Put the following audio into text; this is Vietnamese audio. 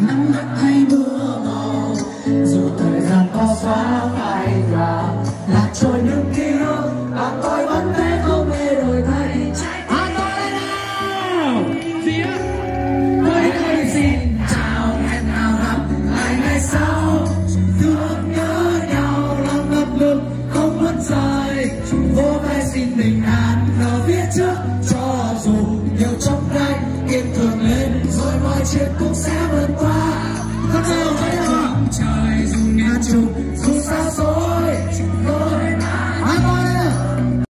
nắng gắt hay mưa màu, dù thời gian có xóa phai nhòa, lạc trôi nước kia và tôi vẫn thế không hề đổi thay. À tôi đây nào Phía với đây xin chào, hẹn nào gặp lại ngày sau. Thương nhớ nhau lòng ngập ngừng không muốn rời. Vô vai xin bình an ở phía trước. Mọi chuyện cũng sẽ vượt qua. Con nào trời dù ngàn chung